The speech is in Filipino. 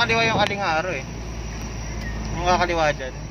kaliwa yung alingaro eh. Yung kakaliwa dyan.